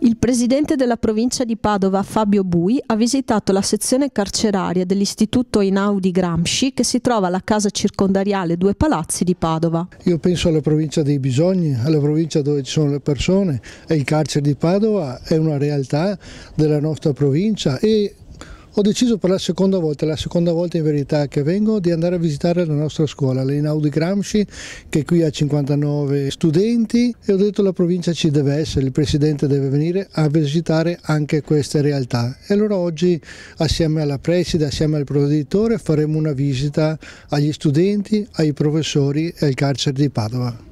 Il presidente della provincia di Padova, Fabio Bui, ha visitato la sezione carceraria dell'Istituto Inaudi Gramsci che si trova alla casa circondariale Due Palazzi di Padova. Io penso alla provincia dei bisogni, alla provincia dove ci sono le persone e il carcere di Padova è una realtà della nostra provincia e ho deciso per la seconda volta, la seconda volta in verità che vengo, di andare a visitare la nostra scuola, l'Einaudi Gramsci, che qui ha 59 studenti e ho detto la provincia ci deve essere, il presidente deve venire a visitare anche queste realtà. E allora oggi assieme alla preside, assieme al provveditore faremo una visita agli studenti, ai professori e al carcere di Padova.